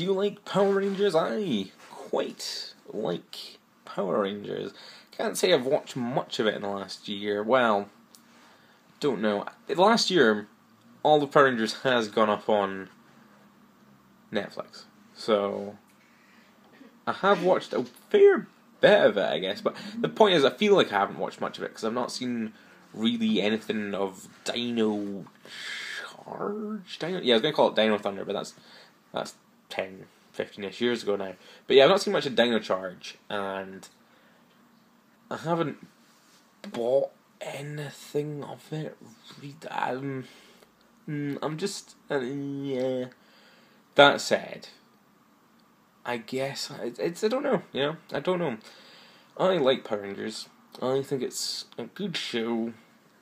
Do you like Power Rangers? I quite like Power Rangers. Can't say I've watched much of it in the last year. Well, don't know. Last year, all the Power Rangers has gone up on Netflix. So I have watched a fair bit of it, I guess. But the point is, I feel like I haven't watched much of it because I've not seen really anything of Dino Charge. Dino, yeah, I was gonna call it Dino Thunder, but that's that's 10, 15ish years ago now. But yeah, I've not seen much of Dino Charge, and I haven't bought anything of it. Um, mm, I'm just uh, yeah. That said, I guess it's, it's I don't know. You know, I don't know. I like Power Rangers. I think it's a good show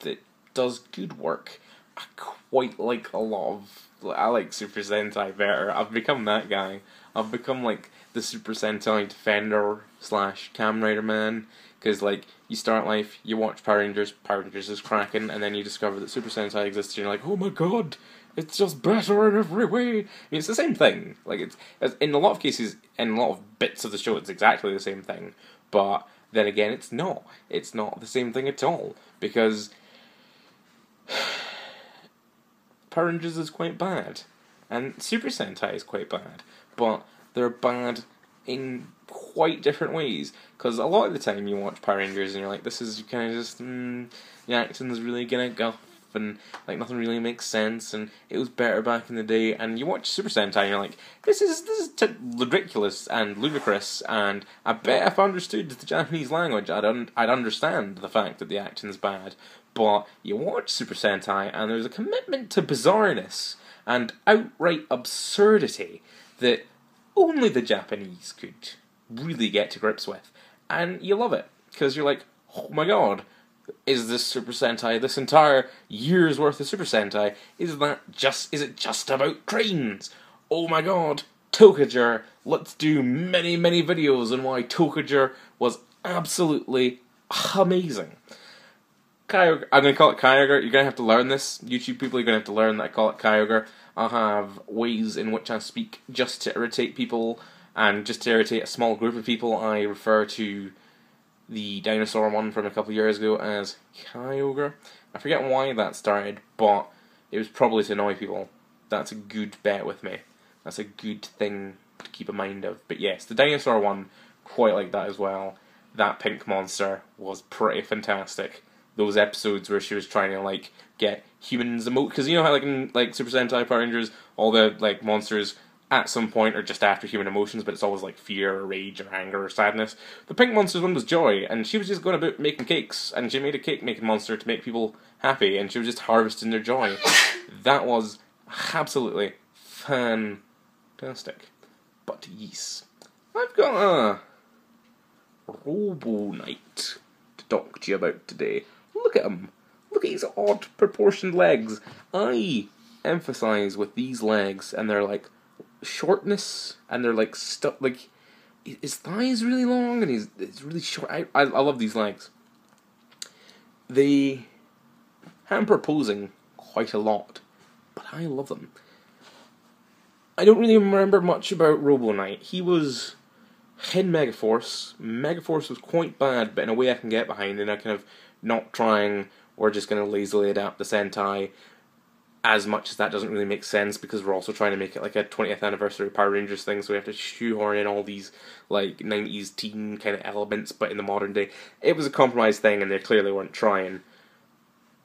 that does good work. I quite like a lot of. I like Super Sentai better. I've become that guy. I've become like the Super Sentai defender slash Kamen Rider man. Because like you start life, you watch Power Rangers, Power Rangers is cracking, and then you discover that Super Sentai exists, and you're like, oh my god, it's just better in every way. I mean, it's the same thing. Like it's, it's in a lot of cases, in a lot of bits of the show, it's exactly the same thing. But then again, it's not. It's not the same thing at all because Power Rangers is quite bad, and Super Sentai is quite bad. But they're bad in quite different ways. Because a lot of the time you watch Power Rangers and you're like, this is kind of just mm, the acting's really gonna go and like nothing really makes sense and it was better back in the day and you watch Super Sentai and you're like this is this is t- ridiculous and ludicrous and I bet if I understood the Japanese language I'd un- I'd understand the fact that the acting's bad. But you watch Super Sentai and there's a commitment to bizarreness and outright absurdity that only the Japanese could really get to grips with and you love it because you're like oh my god is this Super Sentai, this entire year's worth of Super Sentai, is that just is it just about trains? Oh my god, ToQger, let's do many, many videos on why ToQger was absolutely amazing. Kyogre, I'm gonna call it Kyogre, you're gonna have to learn this. YouTube people, you're gonna have to learn that I call it Kyogre. I'll have ways in which I speak just to irritate people, and just to irritate a small group of people, I refer to the dinosaur one from a couple years ago as Kyogre. I forget why that started, but it was probably to annoy people. That's a good bet with me. That's a good thing to keep in mind of. But yes, the dinosaur one, quite like that as well. That pink monster was pretty fantastic. Those episodes where she was trying to like get humans emote because you know how like in like Super Sentai Power Rangers, all the like monsters at some point or just after human emotions, but it's always like fear or rage or anger or sadness. The Pink Monsters one was joy, and she was just going about making cakes, and she made a cake making monster to make people happy, and she was just harvesting their joy. that was absolutely fantastic. But yes, I've got a Robo Knight to talk to you about today. Look at him. Look at his odd proportioned legs. I emphasize with these legs, and they're like shortness, and they're like stuck. Like his thigh is really long, and he's it's really short. I, I I love these legs. They hamper posing quite a lot, but I love them. I don't really remember much about Robo Knight. He was in Megaforce. Megaforce was quite bad, but in a way I can get behind, and I kind of not trying or just going to lazily adapt the Sentai as much as that doesn't really make sense because we're also trying to make it like a 20th anniversary Power Rangers thing, so we have to shoehorn in all these like 90s teen kind of elements, but in the modern day. It was a compromise thing, and they clearly weren't trying.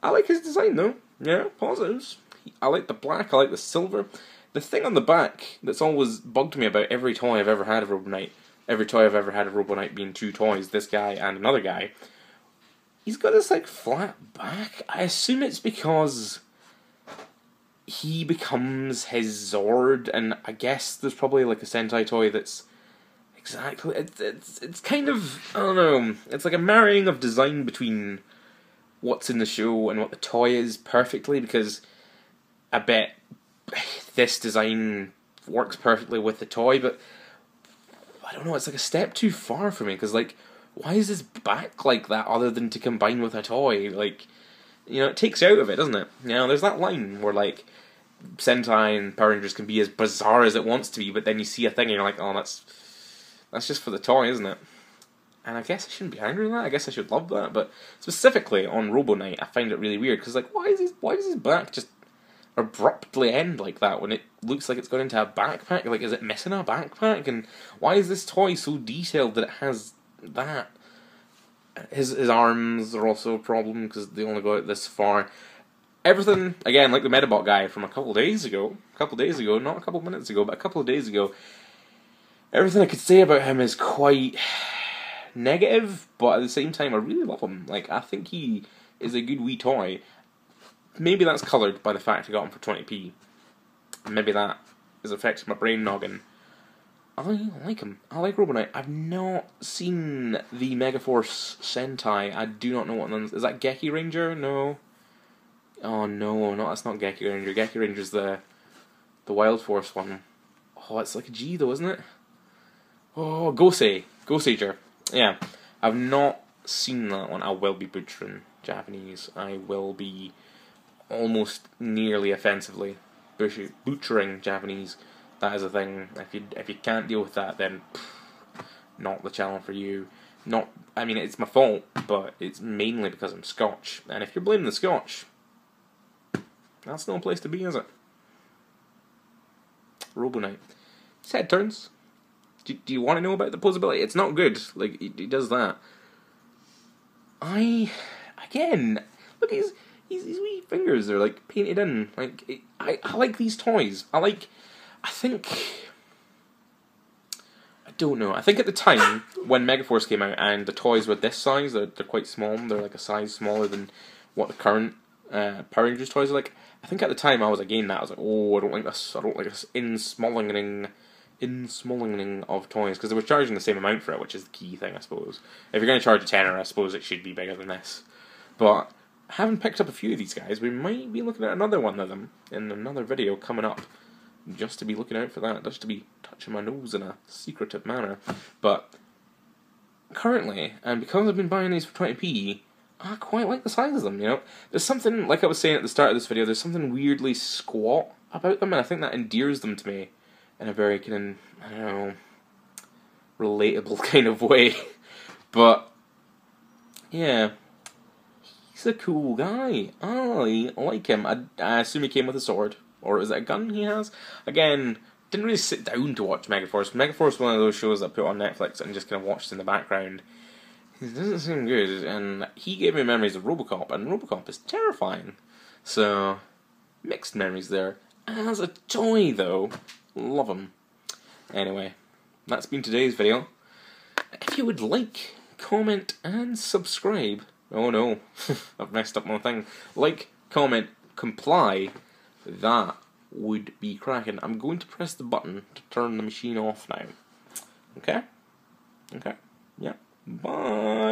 I like his design though. Yeah, positives. I like the black, I like the silver. The thing on the back that's always bugged me about every toy I've ever had of Robo Knight, every toy I've ever had of Robo Knight being two toys, this guy and another guy, he's got this like flat back. I assume it's because he becomes his Zord, and I guess there's probably like a Sentai toy that's exactly it's it's it's kind of I don't know. It's like a marrying of design between what's in the show and what the toy is perfectly because I bet this design works perfectly with the toy, but I don't know. It's like a step too far for me because like why is his back like that other than to combine with a toy like you know, it takes you out of it, doesn't it? You know, there's that line where like Sentai and Power Rangers can be as bizarre as it wants to be, but then you see a thing and you're like, oh, that's that's just for the toy, isn't it? And I guess I shouldn't be angry at that. I guess I should love that. But specifically on Robo Knight, I find it really weird because like, why is his why does his back just abruptly end like that when it looks like it's gone into a backpack? Like, is it missing a backpack? And why is this toy so detailed that it has that? His his arms are also a problem because they only go out this far. Everything again, like the Medabot guy from a couple days ago, a couple days ago, not a couple minutes ago, but a couple of days ago. Everything I could say about him is quite negative, but at the same time, I really love him. Like, I think he is a good wee toy. Maybe that's coloured by the fact I got him for 20p. Maybe that is affecting my brain noggin. I like him. I like Robo Knight. I've not seen the Megaforce Sentai. I do not know what none is. that Geki Ranger? No. Oh no, no, that's not Geki Ranger. Geki Ranger's the the Wild Force one. Oh, it's like a G though, isn't it? Oh, Gosei. Goseiger. Yeah. I've not seen that one. I will be butchering Japanese. I will be almost nearly offensively butchering Japanese. That is a thing. If you if you can't deal with that, then pff, not the channel for you. Not. I mean, it's my fault, but it's mainly because I'm Scotch. And if you're blaming the Scotch, that's no place to be, is it? Robo Knight. His head turns. Do, do you want to know about the posability? It's not good. Like he, he does that. I again look his his, his wee fingers are like painted in. Like it, I I like these toys. I like. I think. I don't know. I think at the time when Megaforce came out and the toys were this size, they're, they're quite small. They're like a size smaller than what the current uh, Power Rangers toys are like. I think at the time I was again that I was like, oh, I don't like this. I don't like this in smalling in smalling of toys because they were charging the same amount for it, which is the key thing, I suppose. If you're going to charge a tenner, I suppose it should be bigger than this. But having picked up a few of these guys, we might be looking at another one of them in another video coming up. Just to be looking out for that, just to be touching my nose in a secretive manner. But currently, and because I've been buying these for 20p, I quite like the size of them, you know? There's something, like I was saying at the start of this video, there's something weirdly squat about them, and I think that endears them to me in a very kind of, I don't know, relatable kind of way. but, yeah, he's a cool guy. I like him. I, I assume he came with a sword. Or is it a gun he has? Again, didn't really sit down to watch Megaforce. Megaforce is one of those shows I put on Netflix and just kind of watched in the background. It doesn't seem good, and he gave me memories of Robocop, and Robocop is terrifying. So, mixed memories there. As a toy, though, love him. Anyway, that's been today's video. If you would like, comment, and subscribe. Oh no, I've messed up my thing. Like, comment, comply. That would be cracking. I'm going to press the button to turn the machine off now. Okay? Okay? Yeah. Bye.